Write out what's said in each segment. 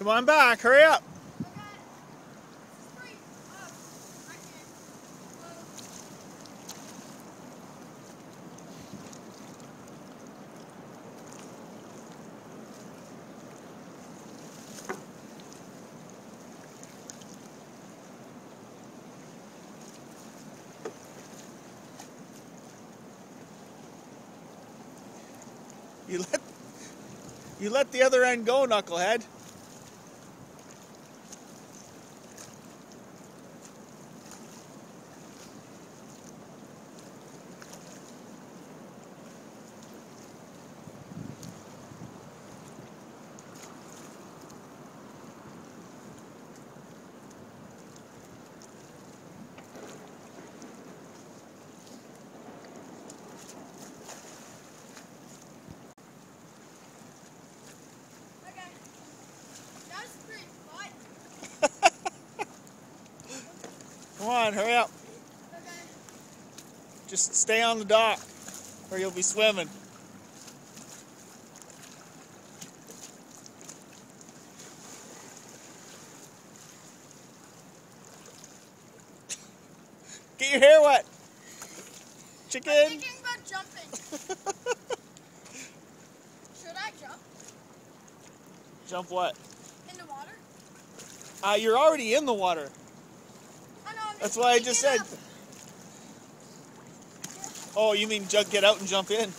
Come on back. Hurry up. You let you let the other end go, knucklehead. Come on, hurry up. Just stay on the dock or you'll be swimming. Get your hair wet. Chicken. I'm thinking about jumping. Should I jump Jump what? in the water? Uh, you're already in the water. That's why I just said. Oh, you mean jump, get out and jump in?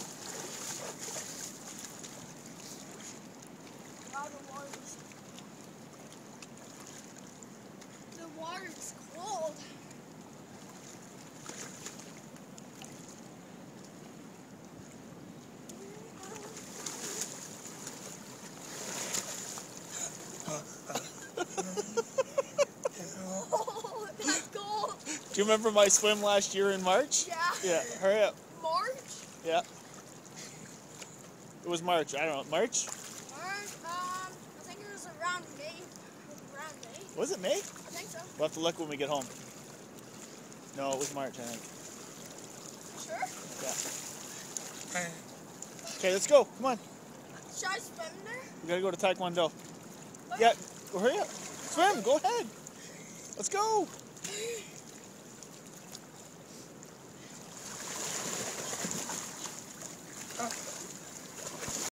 The water's cold. Oh, that's cold. Do you remember my swim last year in March? Yeah. Yeah, hurry up. March? Yeah. It was March. I don't know. March? March, um, I think it was around May. Around May? Was it May? I think so. We'll have to look when we get home. No, it was March, I think. Sure? Yeah. Okay, let's go. Come on. Should I swim there? We gotta go to Taekwondo. Yeah, go hurry up. Swim, go ahead. Let's go.